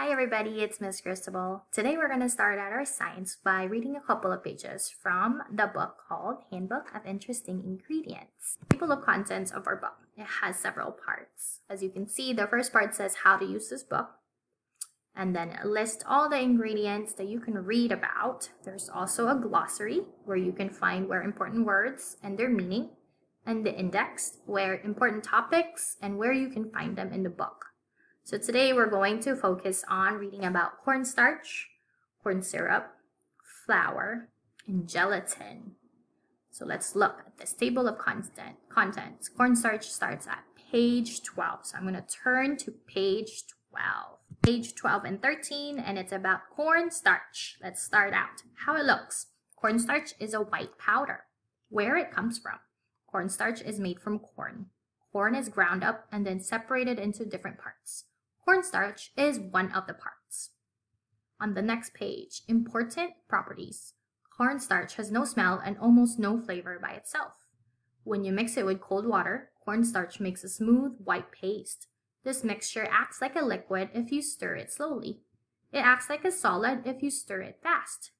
Hi everybody, it's Miss Cristobal. Today we're going to start out our science by reading a couple of pages from the book called Handbook of Interesting Ingredients. Table of contents of our book. It has several parts. As you can see, the first part says how to use this book and then list all the ingredients that you can read about. There's also a glossary where you can find where important words and their meaning and the index where important topics and where you can find them in the book. So today we're going to focus on reading about cornstarch, corn syrup, flour, and gelatin. So let's look at this table of content, contents. Cornstarch starts at page 12. So I'm going to turn to page 12. Page 12 and 13, and it's about cornstarch. Let's start out. How it looks. Cornstarch is a white powder. Where it comes from. Cornstarch is made from corn. Corn is ground up and then separated into different parts. Cornstarch is one of the parts. On the next page, important properties. Cornstarch has no smell and almost no flavor by itself. When you mix it with cold water, cornstarch makes a smooth white paste. This mixture acts like a liquid if you stir it slowly. It acts like a solid if you stir it fast.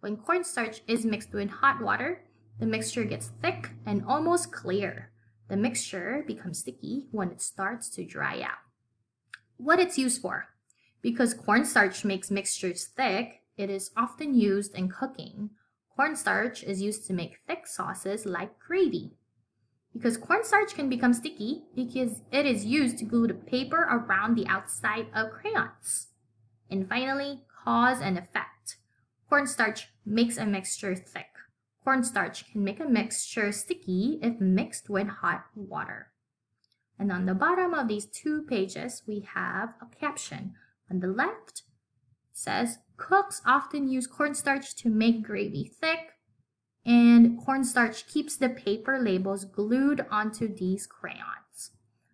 When cornstarch is mixed with hot water, the mixture gets thick and almost clear. The mixture becomes sticky when it starts to dry out what it's used for. Because cornstarch makes mixtures thick, it is often used in cooking. Cornstarch is used to make thick sauces like gravy. Because cornstarch can become sticky because it is used to glue the paper around the outside of crayons. And finally, cause and effect. Cornstarch makes a mixture thick. Cornstarch can make a mixture sticky if mixed with hot water. And on the bottom of these two pages, we have a caption. On the left, says, cooks often use cornstarch to make gravy thick, and cornstarch keeps the paper labels glued onto these crayons.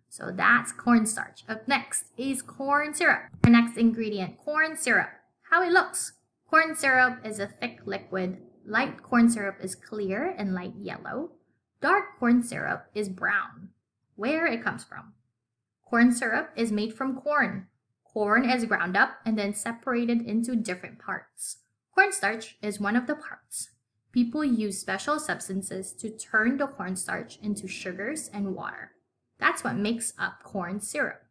So that's cornstarch. Up next is corn syrup. Our next ingredient, corn syrup. How it looks. Corn syrup is a thick liquid. Light corn syrup is clear and light yellow. Dark corn syrup is brown where it comes from. Corn syrup is made from corn. Corn is ground up and then separated into different parts. Cornstarch is one of the parts. People use special substances to turn the cornstarch into sugars and water. That's what makes up corn syrup.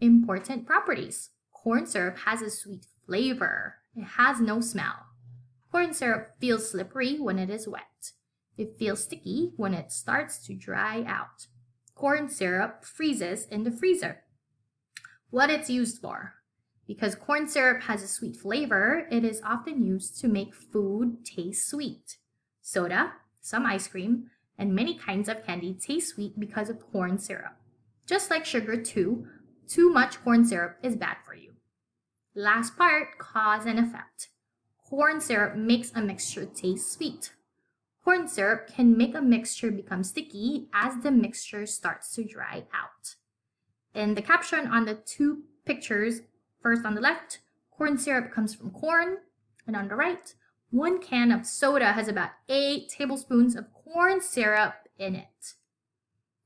Important properties. Corn syrup has a sweet flavor. It has no smell. Corn syrup feels slippery when it is wet. It feels sticky when it starts to dry out. Corn syrup freezes in the freezer. What it's used for. Because corn syrup has a sweet flavor, it is often used to make food taste sweet. Soda, some ice cream, and many kinds of candy taste sweet because of corn syrup. Just like sugar too, too much corn syrup is bad for you. Last part, cause and effect. Corn syrup makes a mixture taste sweet. Corn syrup can make a mixture become sticky as the mixture starts to dry out. In the caption on the two pictures, first on the left, corn syrup comes from corn, and on the right, one can of soda has about 8 tablespoons of corn syrup in it.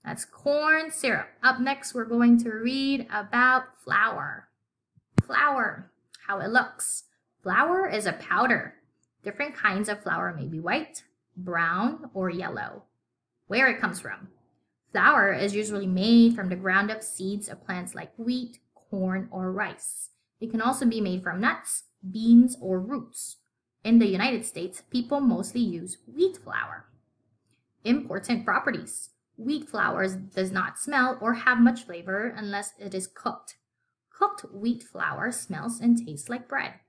That's corn syrup. Up next, we're going to read about flour. Flour, how it looks. Flour is a powder. Different kinds of flour may be white, brown, or yellow. Where it comes from. Flour is usually made from the ground up seeds of plants like wheat, corn, or rice. It can also be made from nuts, beans, or roots. In the United States, people mostly use wheat flour. Important properties. Wheat flour does not smell or have much flavor unless it is cooked. Cooked wheat flour smells and tastes like bread.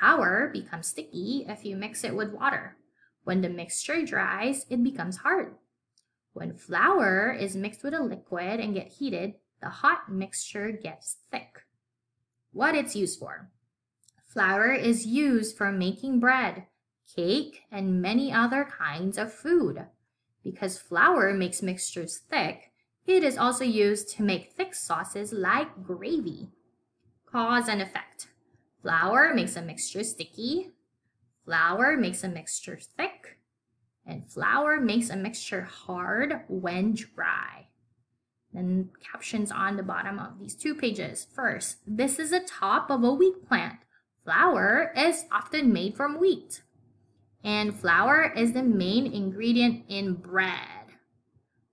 Flour becomes sticky if you mix it with water. When the mixture dries, it becomes hard. When flour is mixed with a liquid and get heated, the hot mixture gets thick. What it's used for. Flour is used for making bread, cake, and many other kinds of food. Because flour makes mixtures thick, it is also used to make thick sauces like gravy. Cause and effect. Flour makes a mixture sticky, Flour makes a mixture thick, and flour makes a mixture hard when dry. Then captions on the bottom of these two pages. First, this is the top of a wheat plant. Flour is often made from wheat. And flour is the main ingredient in bread.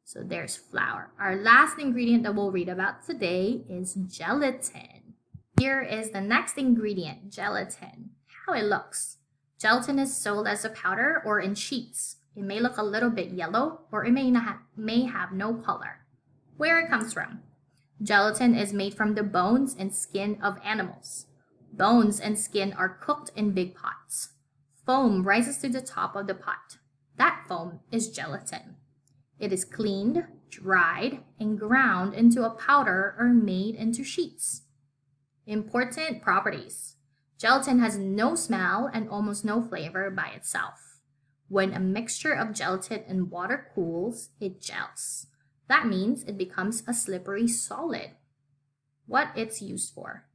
So there's flour. Our last ingredient that we'll read about today is gelatin. Here is the next ingredient, gelatin. How it looks. Gelatin is sold as a powder or in sheets. It may look a little bit yellow or it may, not, may have no color. Where it comes from. Gelatin is made from the bones and skin of animals. Bones and skin are cooked in big pots. Foam rises to the top of the pot. That foam is gelatin. It is cleaned, dried, and ground into a powder or made into sheets. Important properties. Gelatin has no smell and almost no flavor by itself. When a mixture of gelatin and water cools, it gels. That means it becomes a slippery solid. What it's used for.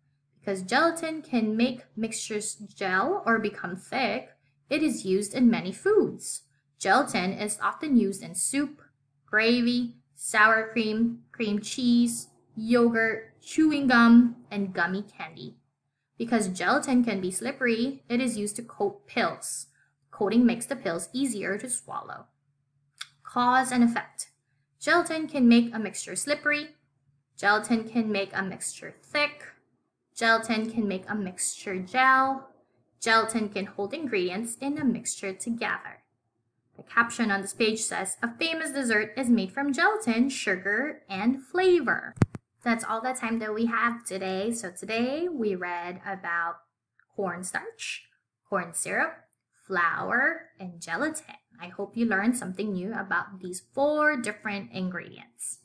Because gelatin can make mixtures gel or become thick, it is used in many foods. Gelatin is often used in soup, gravy, sour cream, cream cheese, yogurt, chewing gum, and gummy candy. Because gelatin can be slippery, it is used to coat pills. Coating makes the pills easier to swallow. Cause and effect. Gelatin can make a mixture slippery. Gelatin can make a mixture thick. Gelatin can make a mixture gel. Gelatin can hold ingredients in a mixture together. The caption on this page says, a famous dessert is made from gelatin, sugar, and flavor. That's all the time that we have today. So today we read about cornstarch, corn syrup, flour, and gelatin. I hope you learned something new about these four different ingredients.